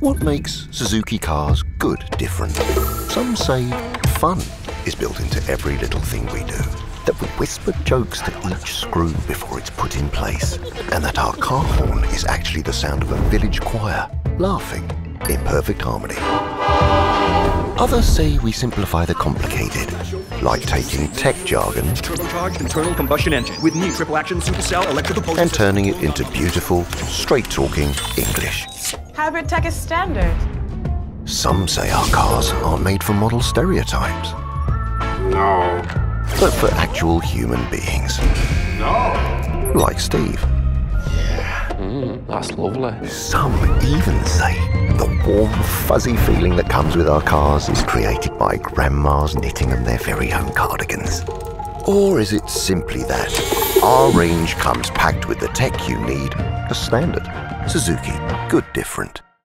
What makes Suzuki cars good different? Some say fun is built into every little thing we do. That we whisper jokes to each screw before it's put in place. And that our car horn is actually the sound of a village choir laughing in perfect harmony. Others say we simplify the complicated, like taking tech jargon Turbocharged internal combustion engine with new triple action supercell electrical and turning it into beautiful, straight-talking English. Hybrid tech is standard. Some say our cars aren't made for model stereotypes, No. but for actual human beings, No. like Steve. Yeah. Hmm, that's lovely. Some even say the warm, fuzzy feeling that comes with our cars is created by grandmas knitting them their very own cardigans. Or is it simply that our range comes packed with the tech you need as standard? Suzuki, good different.